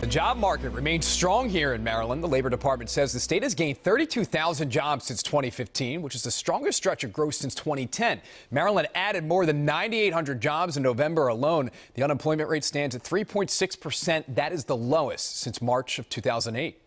The job market remains strong here in Maryland. The Labor Department says the state has gained 32,000 jobs since 2015, which is the strongest stretch of growth since 2010. Maryland added more than 9,800 jobs in November alone. The unemployment rate stands at 3.6 percent. That is the lowest since March of 2008.